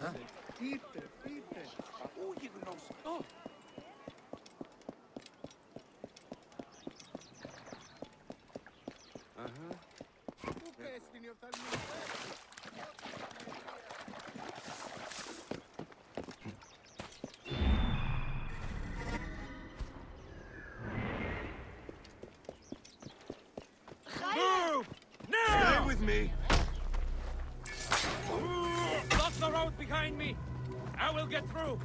huh? Peter, Peter. Oh, you know stuff. Move! Now! Stay with me. Behind me. I will get through.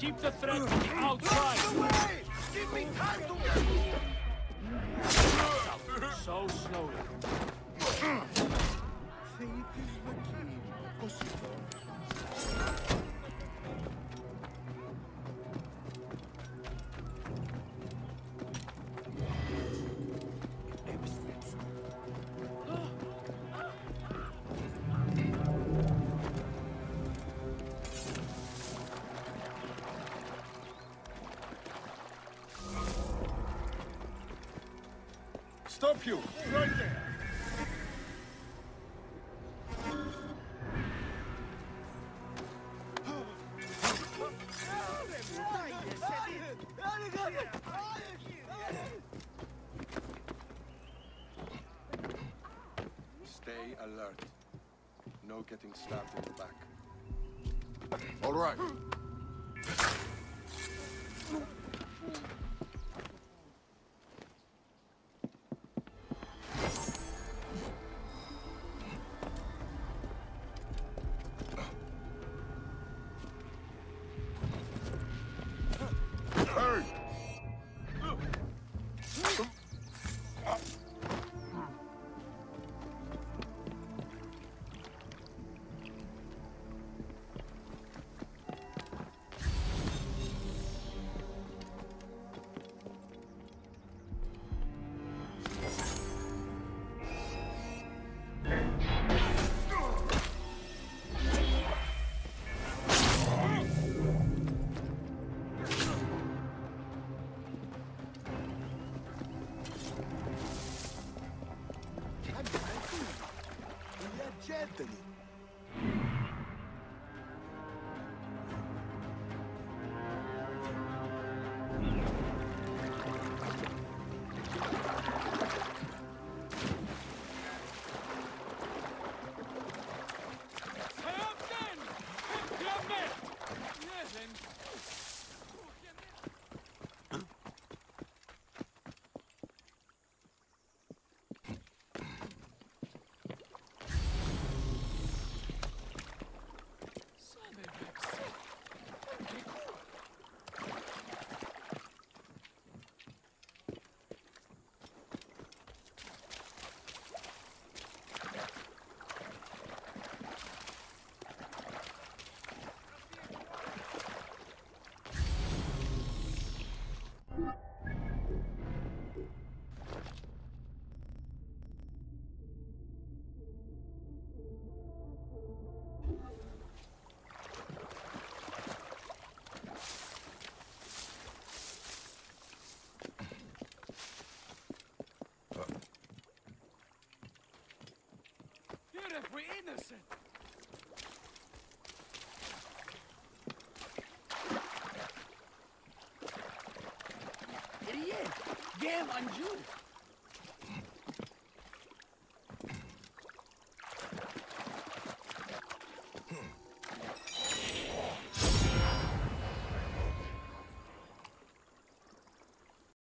Keep the threat outside. Give me time to get So slowly. Stop you! Right there! Stay alert. No getting stabbed in the back. All right. Gently. If we innocent! Idiot! Damn Anju!